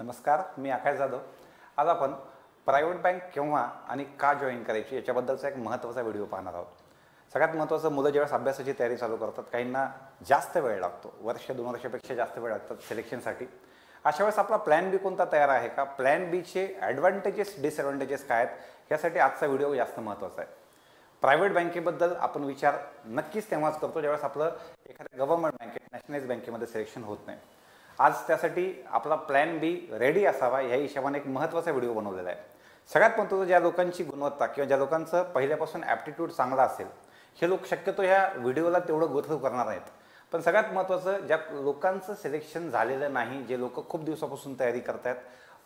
नमस्कार मी आकाश जाधव. आज आपण प्रायव्हेट बँक केव्हा आणि का जॉईन करायची याच्याबद्दलचा एक महत्त्वाचा व्हिडिओ पाहणार आहोत. सगळ्यात महत्त्वाचं मुलं ज्यावेळेस अभ्यासाची तयारी चालू करतात काहींना जास्त वेळ लागतो. वर्ष दोन वर्षापेक्षा जास्त वेळ लागतात सिलेक्शनसाठी अशा वेळेस आपला प्लॅन बी कोणता तयार आहे का? प्लॅन बीचे ॲडव्हान्टेजेस डिसएडव्हान्टेजेस काय आहेत? यासाठी आजचा व्हिडिओ जास्त महत्त्वाचा आहे. प्रायव्हेट बँकेबद्दल आपण विचार नक्कीच तेव्हाच करतो ज्यावेळेस आपलं एखाद्या गव्हर्नमेंट बँकेत नॅशनलाइज बँकेमध्ये सिलेक्शन होत नाही. आज त्यासाठी आपला प्लॅन बी रेडी असावा ह्या हिशोबाने एक महत्त्वाचा व्हिडिओ बनवलेला आहे. सगळ्यात महत्त्वाचं ज्या लोकांची गुणवत्ता किंवा ज्या लोकांचं पहिल्यापासून ॲप्टिट्यूड चांगला असेल हे लोक शक्यतो ह्या व्हिडिओला तेवढं गोथ्रू करणार आहेत. पण सगळ्यात महत्त्वाचं ज्या लोकांचं सिलेक्शन झालेलं नाही जे लोक खूप दिवसापासून तयारी करत आहेत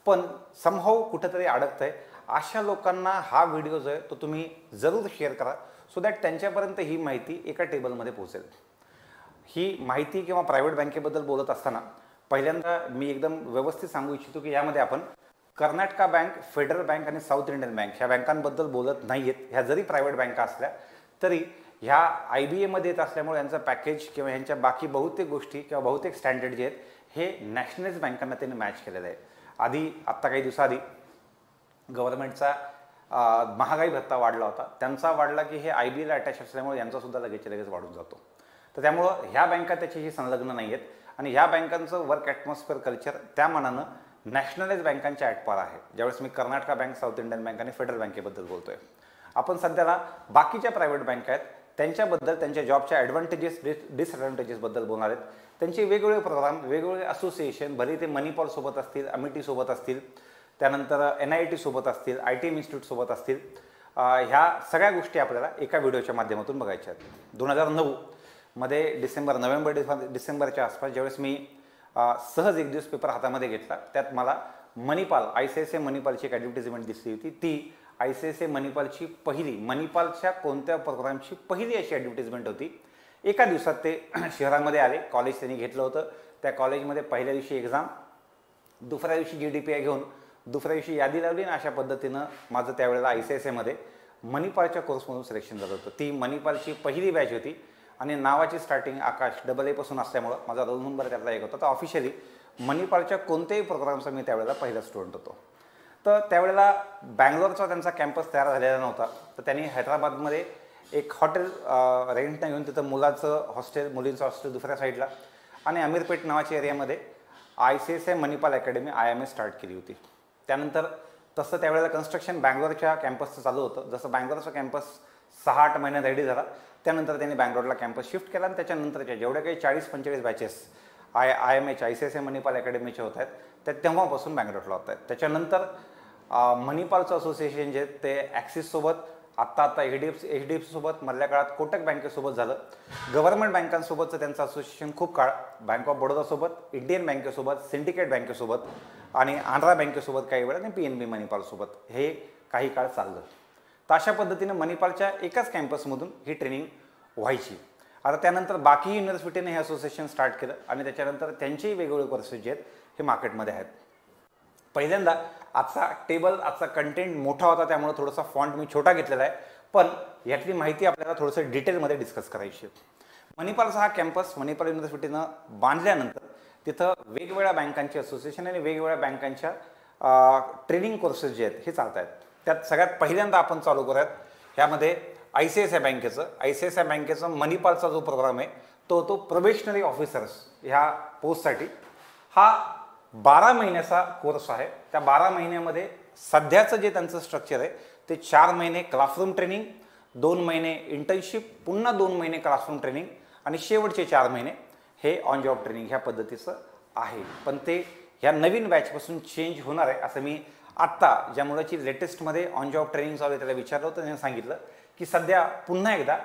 पण समहाव कुठेतरी अडकत आहे अशा लोकांना हा व्हिडिओ जो आहे तो तुम्ही जरूर शेअर करा सो दॅट त्यांच्यापर्यंत ही माहिती एका टेबलमध्ये पोहोचेल. ही माहिती किंवा प्रायव्हेट बँकेबद्दल बोलत असताना पहिल्यांदा मी एकदम व्यवस्थित सांगू इच्छितो की यामध्ये आपण कर्नाटका बँक फेडरल बँक आणि साऊथ इंडियन बँक ह्या बँकांबद्दल बोलत नाही आहेत ह्या जरी प्रायव्हेट बँका असल्या तरी ह्या आय बी एमध्ये येत असल्यामुळे यांचं पॅकेज किंवा ह्यांच्या बाकी बहुतेक गोष्टी किंवा बहुतेक स्टँडर्ड जे आहेत हे नॅशनलाइज बँकांना त्यांनी मॅच केलेलं आहे. आधी आत्ता काही दिवसाआधी गव्हर्नमेंटचा महागाई भत्ता वाढला होता. त्यांचा वाढला की हे आय बी एला अटॅच असल्यामुळे यांचासुद्धा लगेच लगेच वाढून जातो. तर त्यामुळं ह्या बँका त्याच्याशी संलग्न नाही आहेत आणि ह्या बँकांचं वर्क ॲटमॉस्फिअर कल्चर त्या मानानं नॅशनलाइज बँकांच्या ॲटपार आहे. ज्यावेळेस मी Karnataka bank south Indian bank आणि फेडरल बँकेबद्दल बोलतोय. आपण सध्याला बाकीच्या प्रायव्हेट बँका आहेत. त्यांच्याबद्दल त्यांच्या जॉबच्या ॲडव्हान्टेजेस डिस डिसएडव्हान्टेजेसबद्दल बोलणार आहेत. त्यांचे वेगवेगळे प्रोग्राम वेगवेगळे असोसिएशन भले ते मणिपॉलसोबत असतील अमिटीसोबत असतील त्यानंतर एन आय टी सोबत असतील आय टी एम इन्स्टिट्यूटसोबत असतील ह्या सगळ्या गोष्टी आपल्याला एका व्हिडिओच्या माध्यमातून बघायच्या आहेत. दोन हजार नऊ मध्ये डिसेंबर नोव्हेंबर डिसेंबरच्या आसपास ज्यावेळेस मी सहज एक दिवस पेपर हातामध्ये घेतला त्यात मला Manipal I C S A मणिपालची एक ॲडव्हर्टिजमेंट दिसली होती. ती आय सी एस ए मणिपालची पहिली मणिपालच्या कोणत्या प्रोग्रामची पहिली अशी ॲडव्हर्टिजमेंट होती. एका दिवसात ते शहरामध्ये आले कॉलेज त्यांनी घेतलं होतं. त्या कॉलेजमध्ये पहिल्या दिवशी एक्झाम दुसऱ्या दिवशी जी डी पी आय घेऊन दुसऱ्या दिवशी यादी लावली आणि अशा पद्धतीनं माझं त्यावेळेला आय सी एस एमध्ये मणिपालच्या कोर्समधून सिलेक्शन झालं होतं. ती मणिपालची पहिली बॅच होती. आणि नावाची स्टार्टिंग आकाश डबल एपासून असल्यामुळं माझा रोल नंबर त्यातला एक होता. तर ऑफिशियली मणिपालच्या कोणत्याही प्रोग्रामचा मी त्यावेळेला पहिला स्टुडंट होतो. तर त्यावेळेला बँगलोरचा त्यांचा कॅम्पस तयार झालेला नव्हता. तर त्यांनी हैदराबादमध्ये एक हॉटेल रेंटनं घेऊन तिथं मुलाचं हॉस्टेल मुलींचं हॉस्टेल दुसऱ्या साईडला आणि अमीरपेठ नावाच्या एरियामध्ये I C S A Manipal academy I M A start केली होती. त्यानंतर तसं त्यावेळेला कन्स्ट्रक्शन बँगलोरच्या कॅम्पसचं चालू होतं. जसं बँगलोरचं कॅम्पस सहा आठ महिन्यात रेडी झाला. त्यानंतर त्यांनी बँगलोरला कॅम्पस शिफ्ट केला आणि त्याच्यानंतरच्या जेवढ्या काही चाळीस पंचेचाळीस batches I I M H I C S A Manipal अकॅडमीचे होत आहेत त्या तेव्हापासून बँगलोरला होत आहेत त्याच्यानंतर मणिपालचं असोसिएशन जे ते ॲक्सिससोबत आत्ता आत्ता H D F H D एफसोबत मधल्या काळात कोटक बँकेसोबत झालं. गव्हर्नमेंट बँकांसोबतचं त्यांचं असोसिएशन खूप काळ बँक ऑफ बडोदासोबत इंडियन बँकेसोबत सिंडिकेट बँकेसोबत आणि आंध्रा बँकेसोबत काही वेळा आणि पी एन बी मणिपालसोबत हे काही काळ चाललं. तर अशा पद्धतीनं मणिपालच्या एकाच कॅम्पसमधून ही ट्रेनिंग व्हायची. आता त्यानंतर बाकी युनिव्हर्सिटीने हे असोसिएशन स्टार्ट केलं आणि त्याच्यानंतर त्यांचेही वेगवेगळे कोर्सेस जे आहेत हे मार्केटमध्ये आहेत. पहिल्यांदा आजचा टेबल आजचा कंटेंट मोठा होता त्यामुळे थोडासा फॉन्ट मी छोटा घेतलेला आहे. पण यातली माहिती आपल्याला थोडंसं डिटेलमध्ये डिस्कस करायची आहे. मणिपालचा हा कॅम्पस मणिपाल युनिव्हर्सिटीनं बांधल्यानंतर तिथं वेगवेगळ्या बँकांचे असोसिएशन आणि वेगवेगळ्या बँकांच्या ट्रेनिंग कोर्सेस जे आहेत हे चालत आहेत त्यात सगळ्यात पहिल्यांदा आपण चालू करूयात. ह्यामध्ये आय सी एस आय बँकेचं. आय सी एस आय बँकेचं मणिपालचा जो प्रोग्राम आहे तो तो प्रोबेशनरी ऑफिसर्स ह्या पोस्टसाठी. हा बारा महिन्याचा कोर्स आहे. त्या बारा महिन्यामध्ये सध्याचं जे त्यांचं स्ट्रक्चर आहे ते चार महिने क्लासरूम ट्रेनिंग दोन महिने इंटर्नशिप पुन्हा दोन महिने क्लासरूम ट्रेनिंग आणि शेवटचे चार महिने हे ऑन जॉब ट्रेनिंग ह्या पद्धतीचं आहे. पण ते ह्या नवीन बॅचपासून चेंज होणार आहे असं मी आत्ता ज्या मुलाची लेटेस्टमध्ये ऑन जॉब ट्रेनिंग चालू आहे त्याला विचारलं होतं त्याने सांगितलं की सध्या पुन्हा एकदा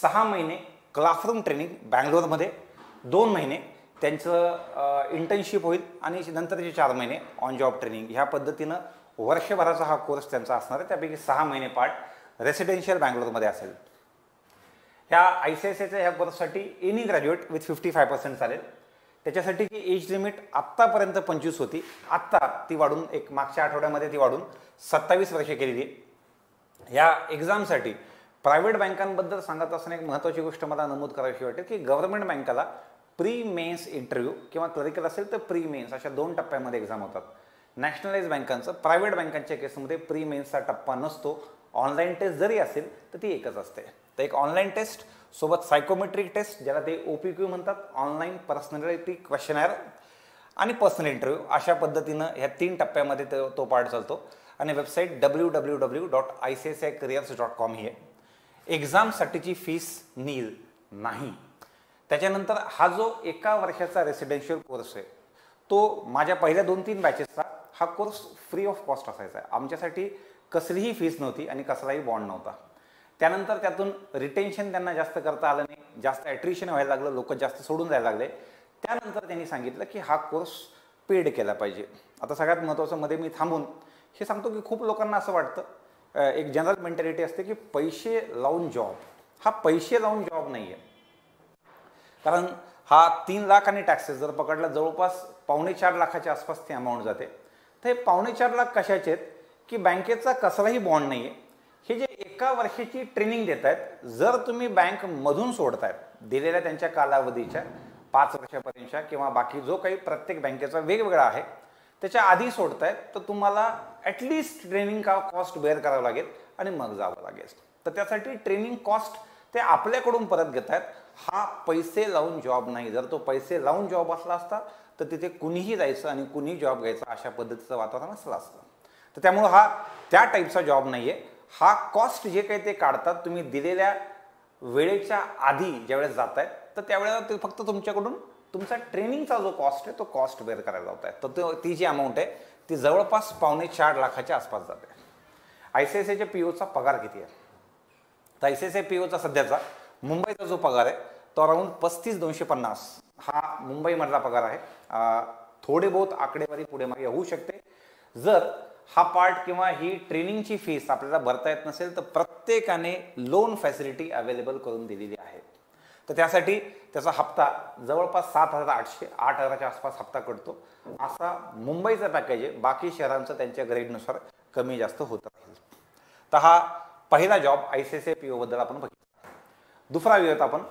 सहा महिने क्लासरूम ट्रेनिंग बँगलोरमध्ये दोन महिने त्यांचं इंटर्नशिप होईल आणि नंतरचे चार महिने ऑन जॉब ट्रेनिंग ह्या पद्धतीनं वर्षभराचा हा कोर्स त्यांचा असणार आहे. त्यापैकी सहा महिने पार्ट रेसिडेन्शियल बँगलोरमध्ये असेल. ह्या आय सी आय एच्या ह्या कोर्ससाठी any graduate with fifty five percent चालेल. त्याच्यासाठीची एज लिमिट आत्तापर्यंत पंचवीस होती. आत्ता ती वाढून एक मागच्या आठवड्यामध्ये ती वाढून सत्तावीस वर्षे केलेली या एक्झामसाठी प्रायव्हेट बँकांबद्दल सांगत असताना एक महत्त्वाची गोष्ट मला नमूद करायची वाटते की गव्हर्नमेंट बँकाला प्री मेन्स इंटरव्ह्यू किंवा क्लरिकल असेल तर प्री मेन्स अशा दोन टप्प्यामध्ये एक्झाम होतात. नॅशनलाइज बँकांचं प्रायव्हेट बँकांच्या केसमध्ये प्री मेन्सचा टप्पा नसतो. ऑनलाईन टेस्ट जरी असेल तर ती एकच असते. तर एक ऑनलाईन टेस्ट सोबत सायकोमेट्रिक टेस्ट ज्याला ते ओ पी क्यू म्हणतात ऑनलाईन पर्सनॅलिटी क्वेश्चनर आणि पर्सनल इंटरव्ह्यू अशा पद्धतीनं ह्या तीन टप्प्यामध्ये तो तो पार्ट चालतो. आणि website W W W dot I C S I careers dot com ही आहे. एक्झामसाठीची फीस नील नाही. त्याच्यानंतर हा जो एका वर्षाचा रेसिडेन्शियल कोर्स आहे तो माझ्या पहिल्या दोन तीन बॅचेसचा हा कोर्स फ्री ऑफ कॉस्ट असायचा आहे. आमच्यासाठी कसलीही फीस नव्हती आणि कसलाही बॉन्ड नव्हता. त्यानंतर त्यातून रिटेन्शन त्यांना जास्त करता आलं नाही. जास्त ॲट्रिशन व्हायला लागलं लोक जास्त सोडून जायला लागले. त्यानंतर त्यांनी सांगितलं की हा कोर्स पेड केला पाहिजे. आता सगळ्यात महत्त्वाचं मध्ये मी थांबून हे सांगतो की खूप लोकांना असं वाटतं एक जनरल मेंटॅलिटी असते की पैसे लावून जॉब हा पैसे लावून जॉब नाही आहे कारण हा तीन लाख आणि टॅक्सेस जर पकडला जवळपास पावणे चार लाखाच्या आसपास ती अमाऊंट जाते. तर हे पावणे चार लाख कशाचे आहेत की बँकेचा कसलाही बॉन्ड नाही आहे हे जे एका वर्षाची ट्रेनिंग देत आहेत जर तुम्ही बँकमधून सोडतायत दिलेल्या त्यांच्या कालावधीच्या पाच वर्षापर्यंतच्या किंवा बाकी जो काही प्रत्येक बँकेचा वेगवेगळा आहे त्याच्या आधी सोडतायत तर तुम्हाला ॲटलिस्ट ट्रेनिंग का कॉस्ट बेअर करावं लागेल आणि मग जावं लागेल. तर त्यासाठी ट्रेनिंग कॉस्ट ते आपल्याकडून परत घेत आहेत हा पैसे लावून जॉब नाही. जर तो पैसे लावून जॉब असला असता तर तिथे कुणीही जायचं आणि कुणीही जॉब घ्यायचं अशा पद्धतीचं वातावरण असलं असतं. तर त्यामुळं हा त्या टाईपचा जॉब नाही आहे हा कॉस्ट जे काही ते काढतात तुम्ही दिलेल्या वेळेच्या आधी ज्यावेळेस जात आहेत तर त्यावेळेला ते फक्त तुमच्याकडून तुमचा ट्रेनिंगचा जो कॉस्ट आहे तो कॉस्ट बेअर करायला लावत आहे तर ती जी अमाऊंट आहे ती जवळपास पावणे चार लाखाच्या आसपास जाते. आय सी एस आयच्या पी ओचा पगार किती आहे? तर I C S I P Ocha सध्याचा मुंबईचा जो पगार आहे तो अराऊंड पस्तीस दोनशे पन्नास. हा मुंबईमधला पगार आहे. थोडे बहुत आकडेवारी पुढे मागे होऊ शकते. जर हा पार्ट किंवा ही ट्रेनिंगची फीस आपल्याला भरता येत नसेल तर प्रत्येकाने लोन फॅसिलिटी अवेलेबल करून दिलेली आहे. तर त्यासाठी त्याचा हप्ता जवळपास सात हजार आठशे आठ हजाराच्या आसपास हप्ता कटतो. असा मुंबईचा पॅकेज आहे. बाकी शहरांचं त्यांच्या ग्रेडनुसार कमी जास्त होत राहील. तर हा पहिला job I C S A P ओबद्दल आपण बघितला. दुसरा विरोध आपण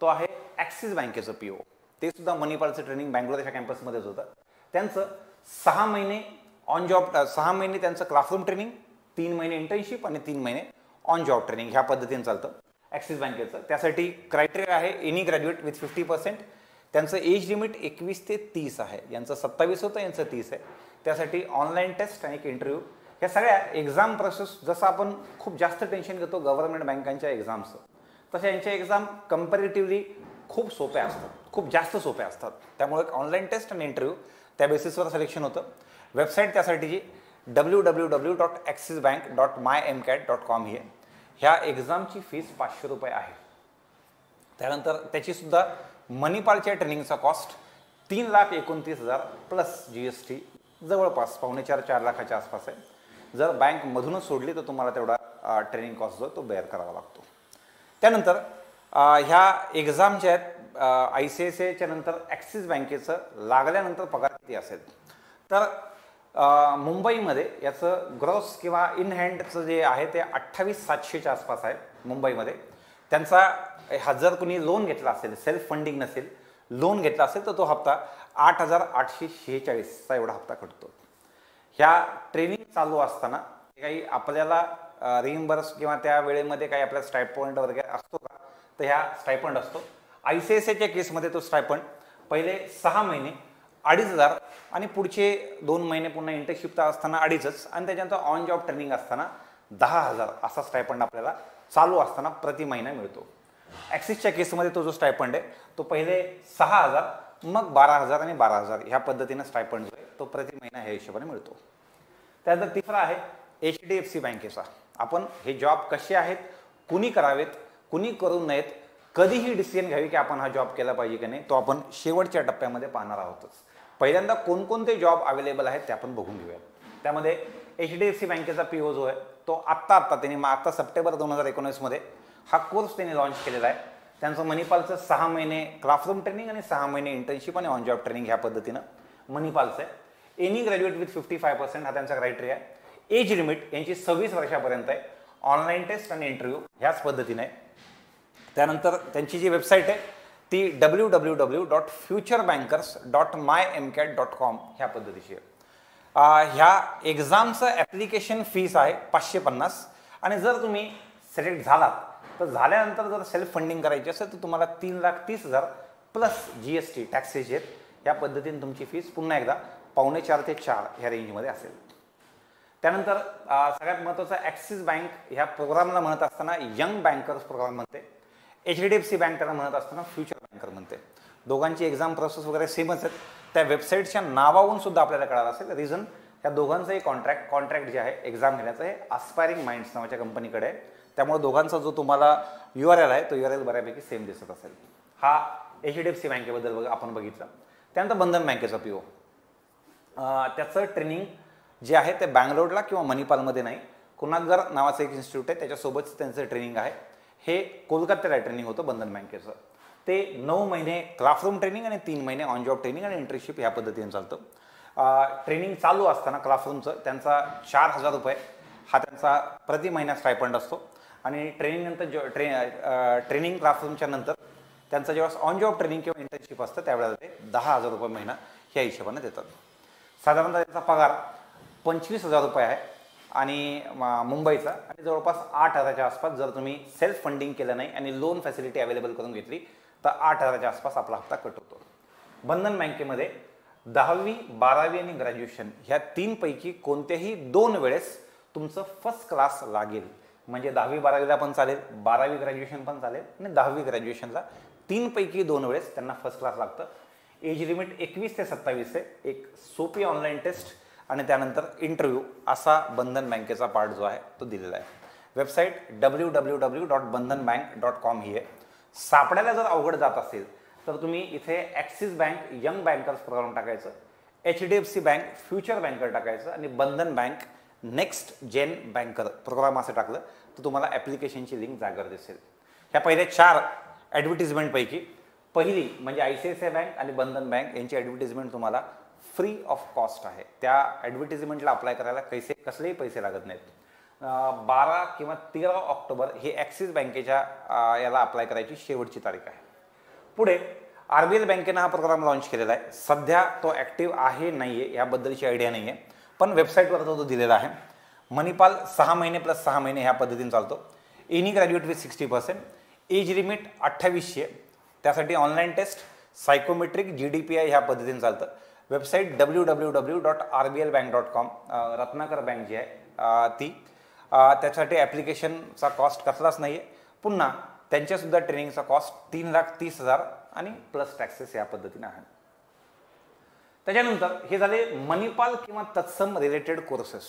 तो आहे ॲक्सिस बँकेचं पी ओ ते सुद्धा मणिपालचं ट्रेनिंग बँगलोरच्या कॅम्पसमध्येच होतं. त्यांचं सहा महिने ऑन जॉब सहा महिने त्यांचं क्लासरूम ट्रेनिंग तीन महिने इंटर्नशिप आणि तीन महिने ऑन जॉब ट्रेनिंग ह्या पद्धतीने चालतं. ॲक्सिस बँकेचं त्यासाठी क्रायटेरिया आहे any graduate with fifty percent त्यांचं एज लिमिट एकवीस ते तीस आहे. यांचं सत्तावीस होतं यांचं तीस आहे. त्यासाठी ऑनलाईन टेस्ट आणि एक इंटरव्ह्यू ह्या सगळ्या एक्झाम प्रोसेस जसं आपण खूप जास्त टेन्शन घेतो गव्हर्नमेंट बँकांच्या एक्झामचं तसं यांच्या एक्झाम कम्पॅरेटिव्हली खूप सोप्या असतात. खूप जास्त सोप्या असतात. त्यामुळे ऑनलाईन टेस्ट आणि इंटरव्ह्यू त्या बेसिसवर सिलेक्शन होतं. वेबसाईट त्यासाठीची W W W dot Axis bank dot my M cat dot com ही आहे. ह्या एक्झामची फीस पाचशे रुपये आहे. त्यानंतर त्याचीसुद्धा मणिपालच्या ट्रेनिंगचा कॉस्ट तीन लाख एकोणतीस हजार प्लस जी एस टी जवळपास पावणे चार चार लाखाच्या आसपास आहे. जर बँकमधूनच सोडली तर तुम्हाला तेवढा ट्रेनिंग कॉस्ट जो तो बेअर करावा लागतो. त्यानंतर ह्या एक्झाम ज्या आहेत आय सी एस एच्या नंतर ॲक्सिस बँकेचं लागल्यानंतर पगार किती असेल? तर मुंबईमध्ये याचं ग्रॉस किंवा इन हँडचं जे आहे ते अठ्ठावीस सातशेच्या आसपास आहे मुंबईमध्ये. त्यांचा हा जर कुणी लोन घेतला असेल सेल्फ फंडिंग नसेल लोन घेतला असेल तर तो हप्ता आठ हजार आठशे शेहेचाळीसचा एवढा हप्ता कटतो. ह्या ट्रेनिंग चालू असताना काही आपल्याला रिइम्बर्स किंवा त्या वेळेमध्ये काही आपल्या स्टायपॉइंट वगैरे असतो तर ह्या स्टायपंड असतो. आय सी एस एच्या केसमध्ये तो स्टायपंड पहिले सहा महिने अडीच हजार आणि पुढचे दोन महिने पुन्हा इंटर्नशिप असताना अडीचच आणि त्याच्यानंतर ऑन जॉब ट्रेनिंग असताना दहा हजार असा स्टायपंड आपल्याला चालू असताना प्रति महिना मिळतो. ॲक्सिसच्या केसमध्ये तो जो स्टायपंड आहे तो पहिले सहा हजार मग बारा हजार आणि बारा हजार ह्या पद्धतीनं स्टायपंड जो आहे तो प्रति महिना ह्या हिशोबाने मिळतो. त्यानंतर तिसरा आहे एच डी एफ सी बँकेचा आपण हे जॉब कसे आहेत कुणी करावेत कुणी करू नयेत कधीही डिसिजन घ्यावी की आपण हा जॉब केला पाहिजे की नाही तो आपण शेवटच्या टप्प्यामध्ये पाहणार आहोतच. पहिल्यांदा कोणकोणते जॉब अवेलेबल आहेत ते आपण बघून घेऊया त्यामध्ये एच डी एफ सी बँकेचा पी ओ जो आहे तो आत्ता आत्ता त्यांनी मग आत्ता सप्टेंबर दोन हजार एकोणीसमध्ये हा कोर्स त्यांनी लॉन्च केलेला आहे. त्यांचं मणिपालचं सहा महिने क्लासरूम ट्रेनिंग आणि सहा महिने इंटर्नशिप आणि ऑन जॉब ट्रेनिंग ह्या पद्धतीनं मणिपालचं आहे. Any graduate with fifty five percent हा त्यांचा क्रायटेरिया आहे. एज लिमिट यांची सव्वीस वर्षापर्यंत आहे. ऑनलाईन टेस्ट आणि इंटरव्ह्यू ह्याच पद्धतीने आहे. त्यानंतर त्यांची जी वेबसाईट आहे ती W W W dot future bankers dot my M cat dot com ह्या पद्धतीची आहे. ह्या एक्झामचं ॲप्लिकेशन फीस आहे पाचशे पन्नास. आणि जर तुम्ही सिलेक्ट झालात तर झाल्यानंतर जर सेल्फ फंडिंग करायची असेल तर तुम्हाला तीन लाख तीस हजार plus G S T taxes आहेत. या पद्धतीने तुमची फीस पुन्हा एकदा पावणे चार ते चार ह्या रेंजमध्ये असेल. त्यानंतर सगळ्यात महत्त्वाचं ॲक्सिस बँक ह्या प्रोग्रामला म्हणत असताना यंग बँकर्स प्रोग्राम म्हणते. H D F C bank त्याला म्हणत असताना फ्युचर बँकर म्हणते. दोघांची एक्झाम प्रोसेस वगैरे सेमच आहेत त्या वेबसाईटच्या नावावरून सुद्धा आपल्याला कळालं असेल. रिझन या दोघांचंही कॉन्ट्रॅक्ट कॉन्ट्रॅक्ट जे आहे एक्झाम घेण्याचं हे आस्पायरिंग माइंड्स नावाच्या कंपनीकडे आहे. त्यामुळे दोघांचा जो तुम्हाला यू आर एल आहे तो यू आर एल बऱ्यापैकी सेम दिसत असेल. हा एच डी एफ सी बँकेबद्दल बघ आपण बघितलं. त्यानंतर बंधन बँकेचा पी ओ त्याचं ट्रेनिंग जे आहे ते बँगलोरला किंवा मणिपालमध्ये नाही. कुणागर नावाचं एक इन्स्टिट्यूट आहे. त्याच्यासोबतच त्यांचं ट्रेनिंग आहे. हे कोलकात्याला ट्रेनिंग होतं बंधन बँकेचं. ते नऊ महिने क्लासरूम ट्रेनिंग आणि तीन महिने ऑन जॉब ट्रेनिंग आणि इंटर्नशिप ह्या पद्धतीने चालतं. ट्रेनिंग चालू असताना क्लासरूमचं त्यांचा चार हजार रुपये हा त्यांचा प्रति महिना स्टायपंड असतो. आणि ट्रेनिंगनंतर जो ट्रे ट्रेनिंग क्लासरूमच्या नंतर त्यांचा जेव्हा ऑन जॉब ट्रेनिंग किंवा इंटर्नशिप असतं त्यावेळेला ते दहा हजार रुपये महिना ह्या हिशोबाने देतात. साधारणतः त्यांचा पगार पंचवीस हजार रुपये आहे. आणि मुंबईचा. आणि जवळपास आठ हजाराच्या आसपास जर तुम्ही सेल्फ फंडिंग केलं नाही आणि लोन फॅसिलिटी अवेलेबल करून घेतली तर आठ हजाराच्या आसपास आपला हप्ता कट होतो. बंधन बँकेमध्ये दहावी बारावी आणि ग्रॅज्युएशन ह्या तीनपैकी कोणत्याही दोन वेळेस तुमचं फर्स्ट क्लास लागेल. म्हणजे दहावी बारावीला पण चालेल बारावी ग्रॅज्युएशन पण चालेल आणि दहावी ग्रॅज्युएशनला तीनपैकी दोन वेळेस त्यांना फर्स्ट क्लास लागतं. एज लिमिट एकवीस ते सत्तावीस आहे. एक सोपी ऑनलाईन टेस्ट आणि त्यानंतर इंटरव्ह्यू असा बंधन बँकेचा पार्ट जो आहे तो दिलेला आहे. Website W W W dot Bandhan bank dot com ही आहे. सापडायला जर अवघड जात असेल तर तुम्ही इथे Axis bank young bankers programme टाकायचं H D F C bank future banker टाकायचं आणि Bandhan bank next gen banker programme असं टाकलं तर तुम्हाला ॲप्लिकेशनची लिंक जागर दिसेल. ह्या पहिल्या चार ॲडव्हर्टिजमेंटपैकी पहिली म्हणजे I C I C I bank आणि बंधन बँक यांची ॲडव्हर्टिजमेंट तुम्हाला फ्री ऑफ कॉस्ट आहे. त्या ॲडव्हर्टिजमेंटला अप्लाय करायला कैसे कसलेही पैसे लागत नाहीत. बारा किंवा तेरा ऑक्टोबर हे ॲक्सिस बँकेच्या याला अप्लाय करायची शेवटची तारीख आहे. पुढे आर बी एल बँकेनं हा प्रोग्राम लॉन्च केलेला आहे. सध्या तो ॲक्टिव्ह आहे नाही आहे याबद्दलची आयडिया नाही आहे पण वेबसाईटवर तो दिलेला आहे. मणिपाल सहा महिने प्लस सहा महिने ह्या पद्धतीने चालतो. Any graduate with sixty percent age limit अठ्ठावीसशे. त्यासाठी online test psychometric G D P I ह्या पद्धतीने चालतं. Website W W W dot R B L bank dot com Ratnakar bank जी आहे. ती. त्यासाठी ॲप्लिकेशनचा कॉस्ट कसलाच नाही आहे पुन्हा त्यांच्यासुद्धा ट्रेनिंगचा कॉस्ट तीन लाख तीस हजार आणि प्लस टॅक्सेस या पद्धतीने आहे. त्याच्यानंतर हे झाले मणिपाल किंवा तत्सम रिलेटेड कोर्सेस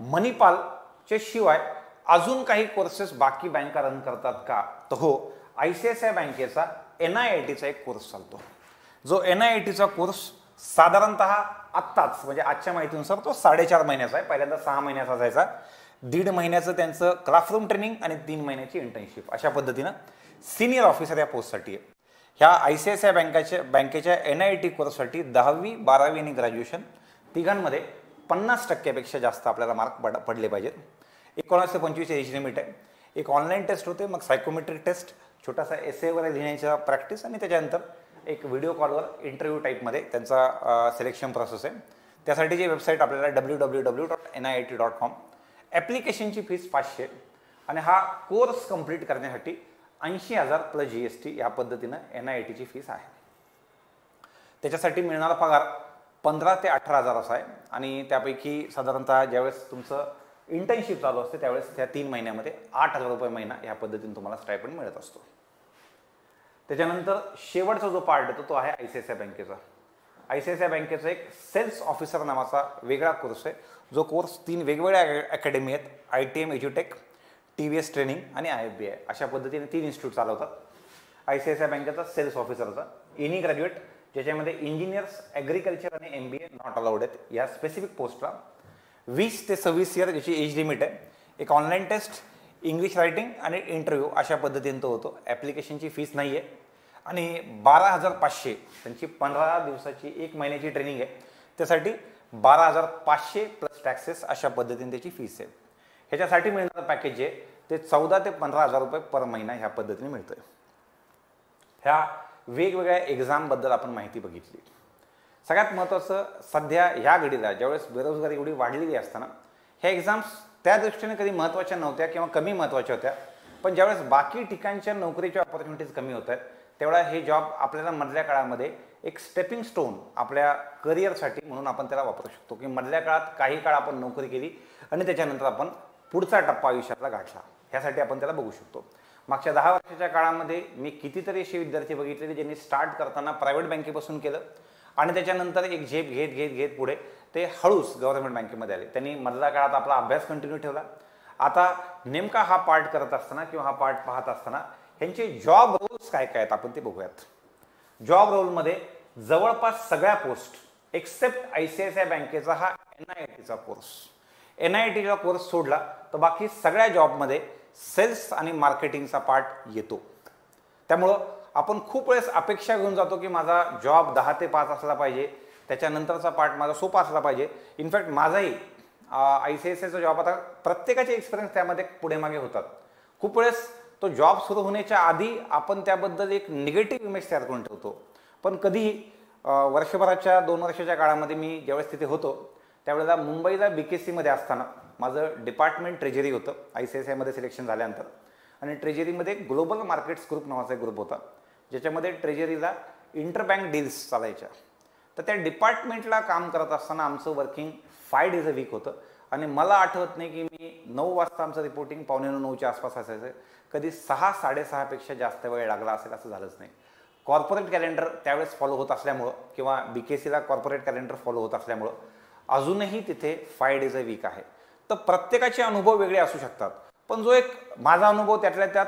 मणिपालच्या शिवाय अजून काही कोर्सेस बाकी बँका रन करतात का? तर हो I C I C I बँकेचा एन आय आय टीचा एक कोर्स चालतो. जो एन आय आय टीचा कोर्स साधारणत आत्ताच म्हणजे आजच्या माहितीनुसार तो साडेचार महिन्याचा आहे. पहिल्यांदा सहा महिन्याचा असायचा. दीड महिन्याचं त्यांचं क्लासरूम ट्रेनिंग आणि तीन महिन्याची इंटर्नशिप अशा पद्धतीनं सिनियर ऑफिसर या पोस्टसाठी आहे. ह्या I C I C I बँकेच्या बँकेच्या एन आय टी कोर्ससाठी दहावी बारावी आणि ग्रॅज्युएशन तिघांमध्ये पन्नास टक्क्यापेक्षा जास्त आपल्याला मार्क पड पडले पाहिजेत. एकोणास ते पंचवीस एज लिमिट आहे. एक ऑनलाईन टेस्ट होते मग सायकोमेट्रिक टेस्ट छोटासा एस ए लिहिण्याचा प्रॅक्टिस आणि त्याच्यानंतर एक व्हिडिओ कॉलवर इंटरव्ह्यू टाईपमध्ये त्यांचा सिलेक्शन प्रोसेस आहे. त्यासाठी जे वेबसाईट आपल्याला W W W dot N I T dot com ॲप्लिकेशनची फीस पाचशे आणि हा कोर्स कंप्लीट करण्यासाठी ऐंशी हजार प्लस जी एस टी या पद्धतीनं एन आय टीची फीस आहे. त्याच्यासाठी मिळणारा पगार पंधरा ते अठरा हजार असा आहे. आणि त्यापैकी साधारणतः ज्यावेळेस तुमचं इंटर्नशिप चालू असते त्यावेळेस त्या तीन महिन्यामध्ये आठ हजार रुपये महिना या पद्धतीने तुम्हाला स्टायपंड मिळत असतो. त्याच्यानंतर शेवटचा जो पार्ट येतो तो आहे I C I C I बँकेचा. I C I C I बँकेचा एक सेल्स ऑफिसर नावाचा वेगळा कोर्स आहे. जो कोर्स तीन वेगवेगळ्या अकॅडमी आहेत. आय टी एम एज्युटेक टी व्ही एस ट्रेनिंग आणि आय एफ बी आय अशा पद्धतीने तीन इन्स्टिट्यूट चालवतात. I C I C I बँकेचा सेल्स ऑफिसरचा एनी ग्रॅज्युएट ज्याच्यामध्ये इंजिनियर्स ॲग्रिकल्चर आणि M B A not allowed आहेत. या स्पेसिफिक पोस्टला वीस ते सव्वीस इयर ज्याची एज लिमिट आहे. एक ऑनलाईन टेस्ट इंग्लिश रायटिंग आणि इंटरव्ह्यू अशा पद्धतीने तो होतो. ॲप्लिकेशनची फीस नाही आहे आणि बारा हजार पाचशे त्यांची पंधरा दिवसाची एक महिन्याची ट्रेनिंग आहे. त्यासाठी बारा हजार पाचशे प्लस टॅक्सेस अशा पद्धतीने त्याची फीस आहे. ह्याच्यासाठी मिळणारं पॅकेज जे ते चौदा ते पंधरा हजार रुपये पर महिना ह्या पद्धतीने मिळतं आहे ह्या वेगवेगळ्या एक्झामबद्दल आपण माहिती बघितली. सगळ्यात महत्त्वाचं सध्या ह्या घडीला ज्यावेळेस बेरोजगारी एवढी वाढलेली असताना ह्या एक्झाम्स त्या दृष्टीने कधी महत्त्वाच्या नव्हत्या किंवा कमी महत्त्वाच्या होत्या. पण ज्यावेळेस बाकी ठिकाणच्या नोकरीच्या ऑपॉर्च्युनिटीज कमी होत आहेत तेवढा हे जॉब आपल्याला मधल्या काळामध्ये एक स्टेपिंग स्टोन आपल्या करिअरसाठी म्हणून आपण त्याला वापरू शकतो. की मधल्या काळात काही काळ आपण नोकरी केली आणि त्याच्यानंतर आपण पुढचा टप्पा आयुष्यातला गाठला. ह्यासाठी आपण त्याला बघू शकतो. मागच्या दहा वर्षाच्या काळामध्ये मी कितीतरी असे विद्यार्थी बघितले ज्यांनी स्टार्ट करताना प्रायव्हेट बँकेपासून केलं आणि त्याच्यानंतर एक झेप घेत घेत घेत पुढे ते हळूच गव्हर्नमेंट बँकेमध्ये आले. त्यांनी मधल्या काळात आपला अभ्यास कंटिन्यू ठेवला. आता नेमका हा पार्ट करत असताना किंवा हा पार्ट पाहत असताना ह्यांचे जॉब रोल्स काय काय आहेत आपण ते बघूयात. जॉब रोलमध्ये जवळपास सगळ्या post except I C I C I बँकेचा हा एन आय टीचा कोर्स एन आय टीचा कोर्स सोडला तर बाकी सगळ्या जॉबमध्ये सेल्स आणि मार्केटिंगचा पार्ट येतो. त्यामुळं आपण खूप वेळेस अपेक्षा घेऊन जातो की माझा जॉब दहा ते पाच असला पाहिजे. त्याच्यानंतरचा पार्ट माझा सोपा असला पाहिजे. इनफॅक्ट माझाही आय सी एस एचा जॉब आता प्रत्येकाचे एक्सपिरियन्स त्यामध्ये पुढे मागे होतात. खूप वेळेस तो जॉब सुरू होण्याच्या आधी आपण त्याबद्दल एक निगेटिव्ह इमेज तयार करून ठेवतो. पण कधीही वर्षभराच्या दोन वर्षाच्या काळामध्ये मी ज्यावेळेस तिथे होतो त्यावेळेला मुंबईला बी के सीमध्ये असताना माझं डिपार्टमेंट ट्रेजरी होतं आय सी एस आयमध्ये सिलेक्शन झाल्यानंतर. आणि ट्रेजरीमध्ये ग्लोबल मार्केट्स ग्रुप नावाचा एक ग्रुप होता ज्याच्यामध्ये ट्रेजरीला इंटरबँक डील्स चालायच्या. तर त्या डिपार्टमेंटला काम करत असताना आमचं working five days a week होतं. आणि मला आठवत नाही की मी नऊ वाजता आमचं रिपोर्टिंग पावणे नऊच्या आसपास असायचं. कधी सहा साडेसहापेक्षा जास्त वेळ लागला असेल असं झालंच नाही. कॉर्पोरेट कॅलेंडर त्यावेळेस फॉलो होत असल्यामुळं किंवा बी के सीला कॉर्पोरेट कॅलेंडर फॉलो होत असल्यामुळं अजूनही तिथे फाय डेज अ वीक आहे. तर प्रत्येकाचे अनुभव वेगळे असू शकतात. पण जो एक माझा अनुभव त्यातल्या त्यात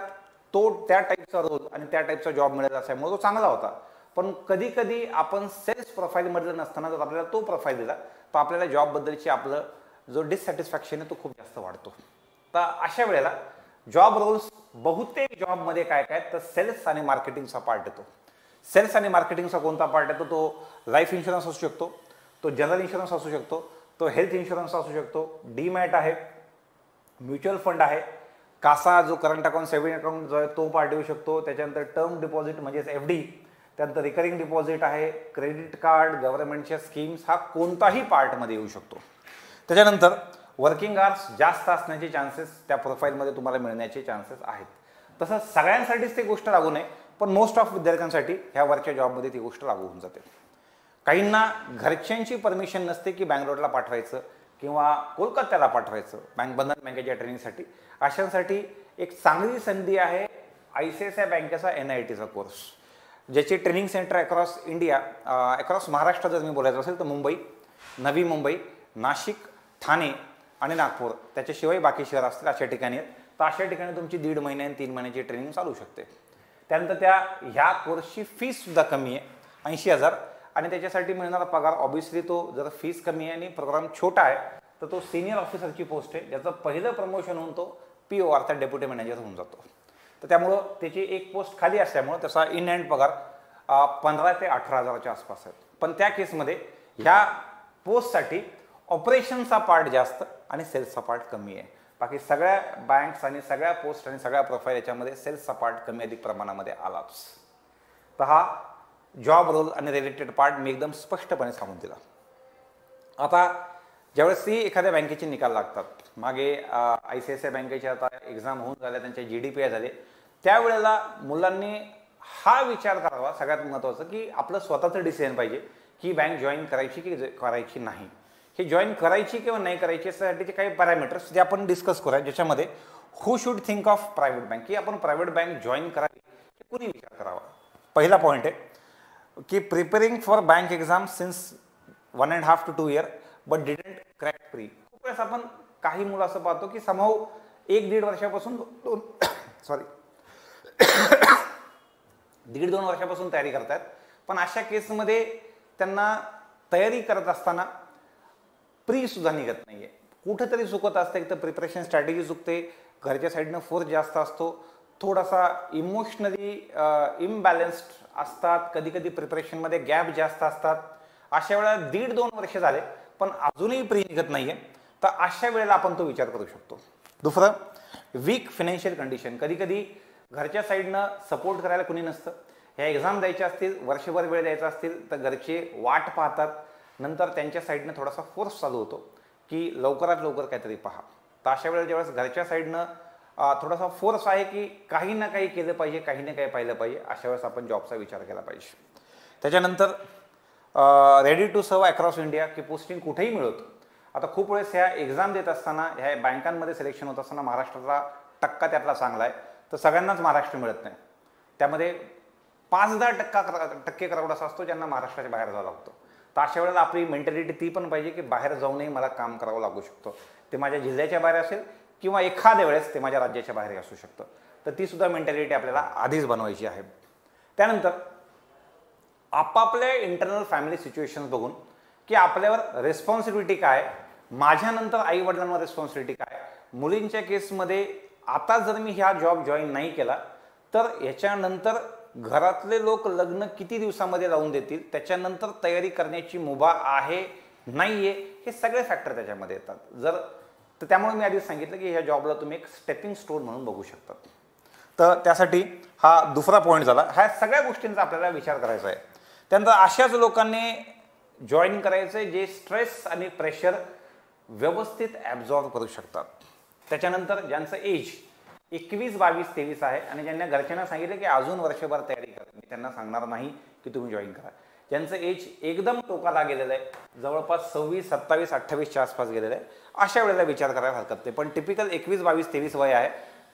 तो त्या टाईपचा रोल आणि त्या टाईपचा जॉब मिळत असल्यामुळे तो चांगला होता. पण कधी कधी आपण सेल्स प्रोफाईलमध्ये नसताना जर आपल्याला तो प्रोफाईल दिला तर आपल्याला जॉबबद्दलची आपलं जो डिससॅटिस्फॅक्शन आहे तो खूप जास्त वाढतो. तर अशा वेळेला जॉब रोल्स बहुतेक जॉबमध्ये काय काय तर सेल्स आणि मार्केटिंगचा पार्ट येतो. सेल्स आणि मार्केटिंगचा कोणता पार्ट येतो? तो लाईफ इन्शुरन्स असू शकतो तो जनरल इन्शुरन्स असू शकतो तो हेल्थ इन्शुरन्स असू शकतो डीमॅट आहे म्युच्युअल फंड आहे कासा जो करंट अकाउंट सेव्हिंग अकाउंट जो आहे तो पार्ट येऊ शकतो. त्याच्यानंतर टर्म डिपॉझिट म्हणजेच एफ डी त्यानंतर रिकरिंग डिपॉझिट आहे क्रेडिट कार्ड गव्हर्नमेंटच्या स्कीम्स हा कोणताही पार्टमध्ये येऊ शकतो. त्याच्यानंतर वर्किंग आवर्स जास्त असण्याचे चान्सेस त्या प्रोफाईलमध्ये तुम्हाला मिळण्याचे चान्सेस आहेत. तसं सगळ्यांसाठीच ती गोष्ट लागू नये पण मोस्ट ऑफ विद्यार्थ्यांसाठी ह्या वरच्या जॉबमध्ये ती गोष्ट लागू होऊन जाते. काहींना घरच्यांची परमिशन नसते की बँगलोरला पाठवायचं किंवा कोलकात्याला पाठवायचं बँक बंधन बँकेच्या ट्रेनिंगसाठी अशांसाठी एक चांगली संधी आहे I C I C I बँकेचा एन आय टीचा कोर्स ज्याचे training centre across India across Maharashtra जर मी बोलायचं असेल तर मुंबई नवी मुंबई नाशिक ठाणे आणि नागपूर त्याच्याशिवाय बाकी शहर असतील अशा ठिकाणी आहेत. तर अशा ठिकाणी तुमची दीड महिने आणि तीन महिन्याची ट्रेनिंग चालू शकते. त्यानंतर त्या ह्या कोर्सची फीससुद्धा कमी आहे ऐंशी हजार. आणि त्याच्यासाठी मिळणारा पगार ऑब्विसली तो जर फीस कमी आहे आणि प्रोग्राम छोटा आहे तर तो सिनियर ऑफिसरची पोस्ट आहे ज्याचं पहिलं प्रमोशन होऊन तो पी ओ अर्थात डेप्युटी मॅनेजर होऊन जातो. तर त्यामुळं त्याची एक पोस्ट खाली असल्यामुळं त्याचा इन हँड पगार पंधरा ते अठरा हजाराच्या आसपास आहे पण त्या केसमध्ये ह्या पोस्टसाठी ऑपरेशनचा पार्ट जास्त आणि सेल्सचा पार्ट कमी आहे. बाकी सगळ्या बँक्स आणि सगळ्या पोस्ट आणि सगळ्या प्रोफाईल याच्यामध्ये सेल्सचा पार्ट कमी अधिक प्रमाणामध्ये आलाच तर हा जॉब रोल आणि रिलेटेड पार्ट मी एकदम स्पष्टपणे सांगून दिला. आता ज्यावेळेस ती एखाद्या बँकेचे निकाल लागतात मागे I C I C I बँकेच्या आता एक्झाम होऊन झाल्या त्यांचे जी डी पी आय झाले. त्यावेळेला मुलांनी हा विचार करावा सगळ्यात महत्त्वाचं की आपलं स्वतःचं डिसिजन पाहिजे की बँक जॉईन करायची की करायची नाही. हे जॉईन करायची किंवा नाही करायची यासाठीचे काही पॅरामीटर्स जे आपण डिस्कस करूया ज्याच्यामध्ये who should think of private bank की आपण प्रायव्हेट बँक जॉईन करावी हे कुणी विचार करावा? पहिला पॉईंट आहे की preparing for bank exam since one and half two two year but didn't crack free खूप वेळेस आपण काही मुलं असं पाहतो की समभाव एक दीड वर्षापासून दोन सॉरी दीड दोन वर्षापासून तयारी करतात पण अशा केसमध्ये त्यांना तयारी करत असताना प्री सुद्धा निघत नाहीये. कुठंतरी चुकत असतं एक तर प्रिपरेशन स्ट्रॅटेजी चुकते घरच्या साईडनं फोर्स जास्त असतो. थोडासा इमोशनली इम्बॅलन्स्ड असतात. कधी कधी प्रिपरेशनमध्ये गॅप जास्त असतात. अशा वेळा दीड दोन वर्ष झाले पण अजूनही प्री निघत नाही आहे तर अशा वेळेला आपण तो विचार करू शकतो. दुसरं वीक फायनान्शियल कंडिशन कधी कधी घरच्या साईडनं सपोर्ट करायला कुणी नसतं. ह्या एक्झाम द्यायच्या असतील वर्षभर वेळ द्यायचा असतील तर घरचे वाट पाहतात. नंतर त्यांच्या साईडनं थोडासा फोर्स चालू होतो की लवकरात लवकर काहीतरी पहा. तर अशा वेळेला ज्यावेळेस घरच्या साईडनं थोडासा फोर्स आहे की काही ना काही केलं पाहिजे काही ना काही पाहिलं पाहिजे अशा वेळेस आपण जॉबचा विचार केला पाहिजे. त्याच्यानंतर ready to serve across India की पोस्टिंग कुठेही मिळवतो आता खूप वेळेस ह्या एक्झाम देत असताना ह्या बँकांमध्ये सिलेक्शन होत असताना महाराष्ट्राचा टक्का त्यातला चांगला आहे. तर सगळ्यांनाच महाराष्ट्र मिळत नाही. त्यामध्ये पाच दहा टक्का टक्के क्राऊड असा असतो ज्यांना महाराष्ट्राच्या बाहेर जावं लागतो. तर अशा वेळेला आपली मेंटॅलिटी ती पण पाहिजे की बाहेर जाऊनही मला काम करावं लागू शकतो. ते माझ्या जिल्ह्याच्या बाहेर असेल किंवा एखाद्या वेळेस ते माझ्या राज्याच्या बाहेर असू शकतं. तर ती सुद्धा मेंटॅलिटी आपल्याला आधीच बनवायची आहे. त्यानंतर आपापल्या इंटरनल फॅमिली सिच्युएशन बघून की आपल्यावर रेस्पॉन्सिबिलिटी काय? माझ्यानंतर आई वडिलांवर रेस्पॉन्सिबिलिटी काय? मुलींच्या केसमध्ये आता जर मी ह्या जॉब जॉईन नाही केला तर याच्यानंतर घरातले लोक लग्न किती दिवसामध्ये लावून देतील? त्याच्यानंतर तयारी करण्याची मुभा आहे नाही आहे हे सगळे फॅक्टर त्याच्यामध्ये येतात. जर तर त्यामुळे मी आधीच सांगितलं की ह्या जॉबला तुम्ही एक स्टेपिंग स्टोन म्हणून बघू शकता. तर त्यासाठी हा दुसरा पॉईंट झाला. ह्या सगळ्या गोष्टींचा आपल्याला विचार करायचा आहे. त्यानंतर अशाच लोकांनी जॉईन करायचं जे स्ट्रेस आणि प्रेशर व्यवस्थित ॲब्झॉर्ब करू शकतात. त्याच्यानंतर ज्यांचं एज एकवीस बावीस तेवीस आहे आणि ज्यांना घरच्यांना सांगितलं की अजून वर्षभर तयारी करा मी त्यांना सांगणार नाही की तुम्ही जॉईन करा. ज्यांचं एज एकदम टोकाला गेलेलं आहे जवळपास सव्वीस सत्तावीस अठ्ठावीसच्या आसपास गेलेलं आहे अशा वेळेला विचार करायला हरकत नाही. पण टिपिकल एकवीस बावीस तेवीस वय आहे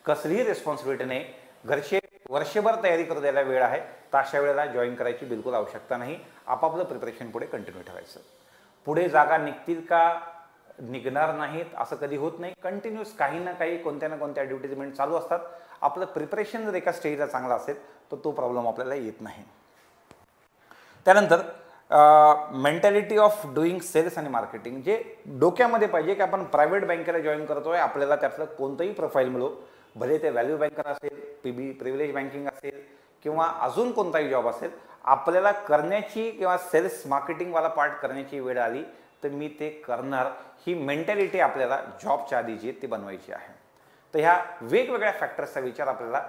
कसलीही रिस्पॉन्सिबिलिटी नाही. घरचे वर्षभर तयारी करू द्यायला वेळ आहे तर अशा वेळेला जॉईन करायची बिलकुल आवश्यकता नाही. आपापलं प्रिपरेशन पुढे कंटिन्यू ठेवायचं. पुढे जागा निघतील का? निघणार नाहीत असं कधी होत नाही. कंटिन्युअस काही ना काही कोणत्या ना कोणत्या ॲडव्हर्टिजमेंट चालू असतात. आपलं प्रिपरेशन जर एका स्टेजला चांगला असेल तर तो प्रॉब्लेम आपल्याला येत नाही. त्यानंतर मेंटॅलिटी ऑफ डुईंग सेल्स आणि मार्केटिंग जे डोक्यामध्ये पाहिजे की आपण प्रायव्हेट बँकेला जॉईन करतोय आपल्याला त्यातलं कोणतंही प्रोफाईल मिळो. भले ते व्हॅल्यू बँकर असेल पी बी प्रिव्हिलेज बँकिंग असेल किंवा अजून कोणताही जॉब असेल आपल्याला करण्याची किंवा सेल्स मार्केटिंगवाला पार्ट करण्याची वेळ आली तर मी ते करणार. ही मेंटॅलिटी आपल्याला जॉबच्या आधी जी ती बनवायची आहे. तर ह्या वेगवेगळ्या फॅक्टर्सचा विचार आपल्याला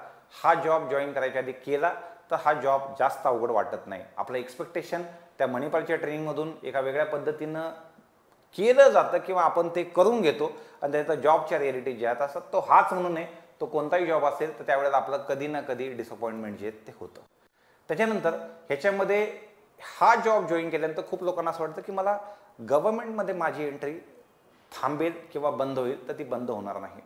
हा जॉब जॉईन करायच्या आधी केला तर हा जॉब जास्त अवघड वाटत नाही. आपलं एक्सपेक्टेशन त्या मणिपालच्या ट्रेनिंगमधून एका वेगळ्या पद्धतीनं केलं जातं किंवा आपण ते करून घेतो आणि त्याचा जॉबच्या रिॲलिटी ज्या असतात तो हाच म्हणून नये. तो कोणताही जॉब असेल तर त्यावेळेला आपलं कधी ना कधी डिसअपॉइंटमेंट जे ते होतं. त्याच्यानंतर ह्याच्यामध्ये हा जॉब जॉईन केल्यानंतर खूप लोकांना असं वाटतं की मला गव्हर्नमेंटमध्ये माझी एंट्री थांबेल किंवा बंद होईल तर ती बंद होणार नाही.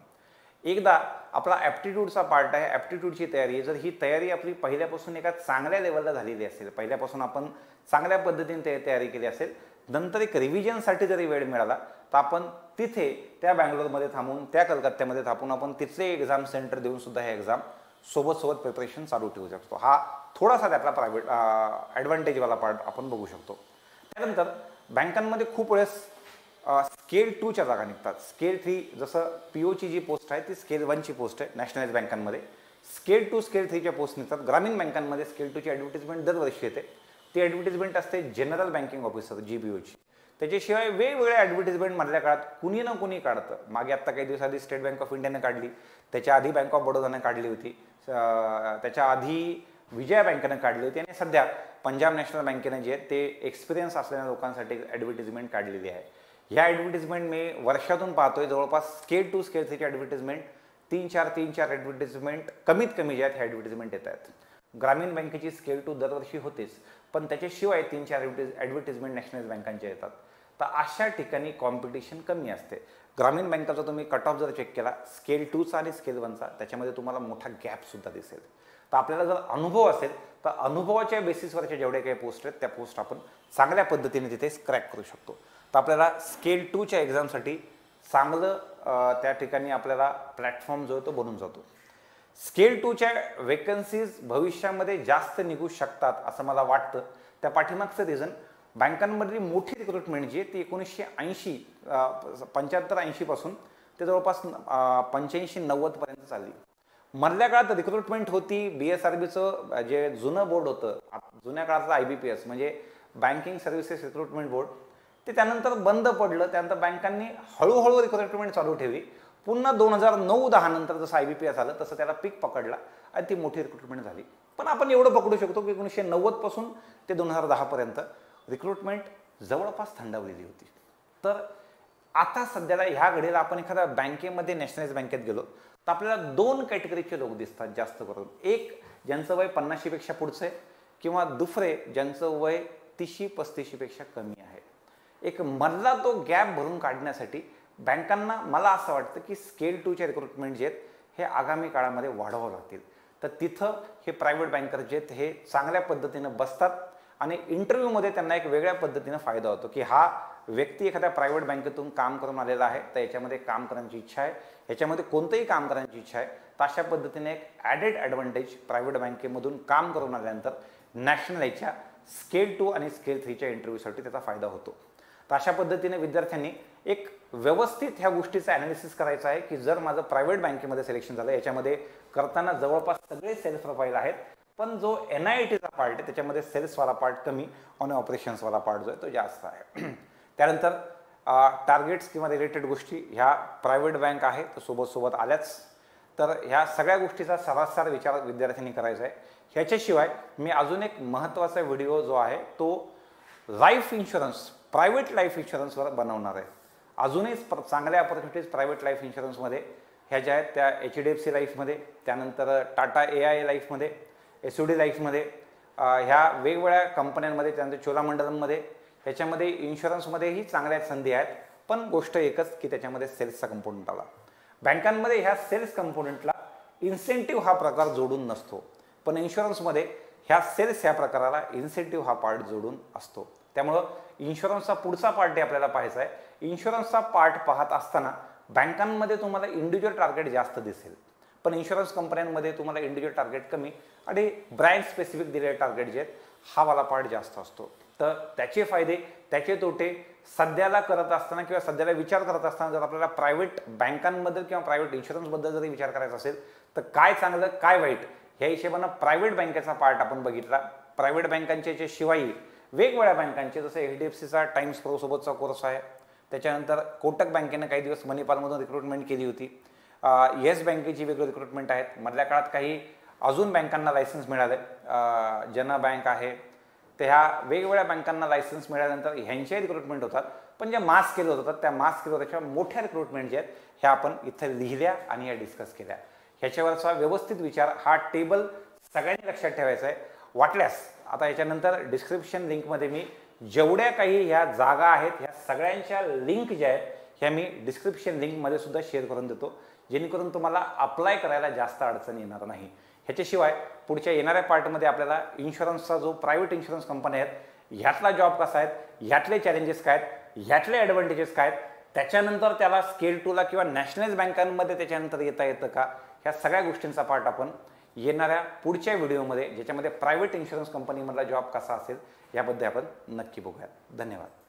एकदा आपला ॲप्टिट्यूडचा पार्ट आहे ॲप्टिट्यूडची तयारी जर ही तयारी आपली पहिल्यापासून एका चांगल्या लेवलला झालेली असेल पहिल्यापासून आपण चांगल्या पद्धतीने ते तयारी केली असेल नंतर एक रिव्हिजनसाठी जरी वेळ मिळाला तर आपण तिथे त्या बँगलोरमध्ये थांबून त्या कलकत्त्यामध्ये थांबून आपण तिथले एक्झाम सेंटर देऊन सुद्धा हे एक्झाम सोबत सोबत प्रिपरेशन चालू ठेवू शकतो. हा थोडासा त्यातला प्रायव्हेट ॲडव्हान्टेजवाला पार्ट आपण बघू शकतो. त्यानंतर बँकांमध्ये खूप वेळेस स्केल टूच्या जागा निघतात. स्केल थ्री जसं पी ओची जी पोस्ट आहे ती स्केल वनची पोस्ट आहे नॅशनलाइज बँकांमध्ये स्केल टू स्केल थ्रीच्या पोस्ट निघतात. ग्रामीण बँकांमध्ये स्केल टूची ॲडव्हर्टिजमेंट दरवर्षी येते. ती ॲडव्हर्टिजमेंट असते general banking officer G B ओची त्याच्याशिवाय वेगवेगळ्या ॲडव्हर्टिजमेंट मधल्या काळात कुणी ना कुणी काढतं. मागे आत्ता काही दिवस आधी स्टेट बँक ऑफ इंडियाने काढली. त्याच्या आधी बँक ऑफ बडोदाने काढली होती. त्याच्या आधी विजया बँकेनं काढली होती आणि सध्या पंजाब नॅशनल बँकेनं जे ते एक्सपिरियन्स असलेल्या लोकांसाठी ॲडव्हर्टिजमेंट काढलेली आहे. ह्या ॲडव्हर्टिजमेंट मी वर्षातून पाहतोय. जवळपास स्केल टू स्केल त्याची ॲडव्हर्टिजमेंट तीन चार तीन चार ॲडव्हर्टिजमेंट कमीत कमी जे आहेत ह्या ॲडव्हर्टिजमेंट येत आहेत. ग्रामीण बँकेची स्केल टू दरवर्षी होतेच. पण त्याच्याशिवाय तीन चार ॲडव्हर्टिजमेंट नॅशनल बँकांच्या येतात. तर अशा ठिकाणी कॉम्पिटिशन कमी असते. ग्रामीण बँकाचा तुम्ही कट ऑफ जर चेक केला स्केल टूचा आणि स्केल वनचा त्याच्यामध्ये तुम्हाला मोठा गॅपसुद्धा दिसेल. तर आपल्याला जर अनुभव असेल तर अनुभवाच्या बेसिसवरच्या जेवढे काही पोस्ट आहेत त्या पोस्ट आपण चांगल्या पद्धतीने तिथे क्रॅक करू शकतो. तर आपल्याला स्केल टूच्या एक्झामसाठी चांगलं त्या ठिकाणी आपल्याला प्लॅटफॉर्म जो आहे तो बनून जातो. स्केल टूच्या वेकन्सीज भविष्यामध्ये जास्त निघू शकतात असं मला वाटतं. त्या पाठीमागचं रिझन बँकांमधली मोठी रिक्रुटमेंट जी आहे ती एकोणीसशे ऐंशी पंच्याहत्तर ऐंशीपासून ते जवळपास पंच्याऐंशी नव्वदपर्यंत चालली. मधल्या काळात रिक्रुटमेंट होती बी एस आर बीचं जे जुनं बोर्ड होतं जुन्या काळाचं आय बी पी एस म्हणजे बँकिंग सर्व्हिसेस रिक्रुटमेंट बोर्ड ते त्यानंतर बंद पडलं त्यानंतर बँकांनी हळूहळू रिक्रुटमेंट चालू ठेवली. पुन्हा दोन हजार नऊ दहा नंतर जसं आय बी पी एस आलं तसं त्याला पीक पकडला आणि ती मोठी रिक्रुटमेंट झाली. पण आपण एवढं पकडू शकतो की एकोणीसशे नव्वदपासून ते दोन हजार दहापर्यंत रिक्रुटमेंट जवळपास थंडावलेली होती. तर आता सध्याला ह्या घडीला आपण एखाद्या बँकेमध्ये नॅशनलाइज बँकेत गेलो तर आपल्याला दोन कॅटेगरीचे लोक दिसतात जास्त करून. एक ज्यांचं वय पन्नाशीपेक्षा पुढचं आहे किंवा दुसरे ज्यांचं वय तिशी पस्तीसशीपेक्षा कमी आहे. एक मधला तो गॅप भरून काढण्यासाठी बँकांना मला असं वाटतं की स्केल टूचे रिक्रुटमेंट जे आहेत हे आगामी काळामध्ये वाढवावं लागतील. तर तिथं हे प्रायव्हेट बँकर जे आहेत हे चांगल्या पद्धतीनं बसतात आणि इंटरव्ह्यूमध्ये त्यांना एक वेगळ्या पद्धतीनं फायदा होतो की हा व्यक्ती एखाद्या प्रायव्हेट बँकेतून काम करून आलेला आहे तर याच्यामध्ये काम करण्याची इच्छा आहे याच्यामध्ये कोणतंही काम करण्याची इच्छा आहे तर अशा पद्धतीने एक ॲडेड ॲडव्हान्टेज प्रायव्हेट बँकेमधून काम करून आल्यानंतर नॅशनल याच्या स्केल टू आणि स्केल थ्रीच्या इंटरव्ह्यूसाठी त्याचा फायदा होतो. तर अशा पद्धतीने विद्यार्थ्यांनी एक व्यवस्थित ह्या गोष्टीचं ॲनालिसिस करायचं आहे की जर माझं प्रायव्हेट बँकेमध्ये सिलेक्शन झालं याच्यामध्ये करताना जवळपास सगळे सेल्फ प्रोफाईल आहेत पण जो एन आय टीचा पार्ट आहे त्याच्यामध्ये सेल्सवाला पार्ट कमी आणि ऑपरेशन्सवाला पार्ट जो आहे तो जास्त आहे. त्यानंतर टार्गेट्स किंवा रिलेटेड गोष्टी ह्या प्रायव्हेट बँक आहे तर सोबतसोबत आल्याच. तर ह्या सगळ्या गोष्टीचा सरासर विचार विद्यार्थ्यांनी करायचा आहे. ह्याच्याशिवाय मी अजून एक महत्त्वाचा व्हिडिओ जो आहे तो लाईफ इन्शुरन्स प्रायव्हेट लाईफ इन्शुरन्सवर बनवणार आहे. अजूनही चांगल्या ऑपॉर्च्युनिटीज प्रायव्हेट लाईफ इन्शुरन्समध्ये ह्या ज्या आहेत त्या एच डी एफ सी लाईफमध्ये त्यानंतर टाटा ए आय लाईफमध्ये एस यू डी लाईफमध्ये ह्या वेगवेगळ्या कंपन्यांमध्ये त्यानंतर चोलामंडलममध्ये ह्याच्यामध्ये इन्शुरन्समध्येही चांगल्या संधी आहेत. पण गोष्ट एकच की त्याच्यामध्ये सेल्सचा कंपोनंट आला. बँकांमध्ये ह्या सेल्स कंपोनंटला इन्सेंटिव्ह हा प्रकार जोडून नसतो. पण इन्शुरन्समध्ये ह्या सेल्स ह्या प्रकाराला इन्सेंटिव्ह हा पार्ट जोडून असतो. त्यामुळं इन्शुरन्सचा पुढचा पार्ट आपल्याला पाहायचा आहे इन्शुरन्सचा पार्ट पाहत असताना बँकांमध्ये तुम्हाला इंडिव्हिज्युअल टार्गेट जास्त दिसेल. पण इन्शुरन्स कंपन्यांमध्ये तुम्हाला इंडिव्हिज्युअल टार्गेट कमी आणि ब्रँड स्पेसिफिक दिलेले टार्गेट जे आहेत हा वाला पार्ट जास्त असतो. तर त्याचे फायदे त्याचे तोटे सध्याला करत असताना किंवा सध्याला विचार करत असताना जर आपल्याला प्रायव्हेट बँकांबद्दल किंवा प्रायव्हेट इन्शुरन्सबद्दल जरी विचार करायचा असेल तर काय चांगलं काय वाईट ह्या हिशेबानं प्रायव्हेट बँकेचा पार्ट आपण बघितला. प्रायव्हेट बँकांचे शिवाय वेगवेगळ्या बँकांचे जसं एच डी एफ सीचा टाइम्स प्रोसोबतचा कोर्स आहे. त्याच्यानंतर कोटक बँकेनं काही दिवस मणिपालमधून रिक्रुटमेंट केली होती. येस बँकेची वेगळी रिक्रुटमेंट आहेत. मधल्या काळात काही अजून बँकांना लायसन्स मिळाले. जन बँक आहे. तर ह्या वेगवेगळ्या बँकांना लायसन्स मिळाल्यानंतर ह्यांच्याही रिक्रुटमेंट होतात. पण ज्या मास्क केलं होतात त्या मास्क केलं त्याच्या मोठ्या रिक्रुटमेंट ज्या आहेत ह्या आपण इथं लिहिल्या आणि या डिस्कस केल्या. ह्याच्यावरचा व्यवस्थित विचार हा टेबल सगळ्यांनी लक्षात ठेवायचा आहे. वाटल्यास आता याच्यानंतर डिस्क्रिप्शन लिंकमध्ये मी जेवढ्या काही ह्या जागा आहेत ह्या सगळ्यांच्या लिंक ज्या आहेत ह्या मी डिस्क्रिप्शन लिंकमध्ये सुद्धा शेअर करून देतो. जेणेकरून तुम्हाला अप्लाय करायला जास्त अडचण येणार नाही. ह्याच्याशिवाय पुढच्या येणाऱ्या पार्टमध्ये आपल्याला इन्शुरन्सचा जो प्रायव्हेट इन्शुरन्स कंपनी आहेत ह्यातला जॉब कसा आहेत ह्यातले चॅलेंजेस काय आहेत ह्यातले ॲडव्हान्टेजेस काय आहेत त्याच्यानंतर त्याला स्केल टूला किंवा नॅशनलाइज बँकांमध्ये त्याच्यानंतर येता येतं का? ह्या सगळ्या गोष्टींचा पार्ट आपण येणाऱ्या पुढच्या व्हिडिओमध्ये ज्याच्यामध्ये प्रायव्हेट इन्शुरन्स कंपनीमधला जॉब कसा असेल याबद्दल आपण नक्की बघूयात. धन्यवाद.